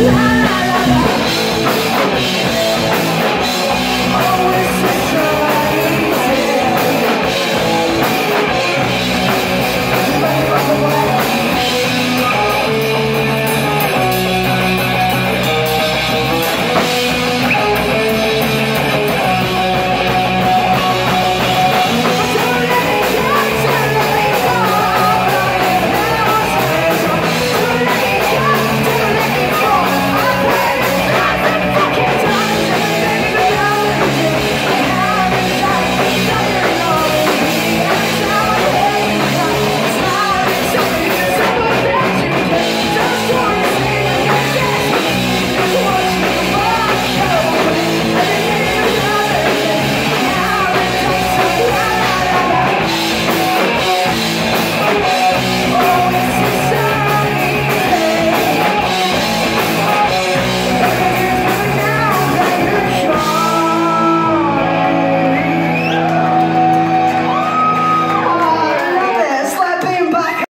Yeah.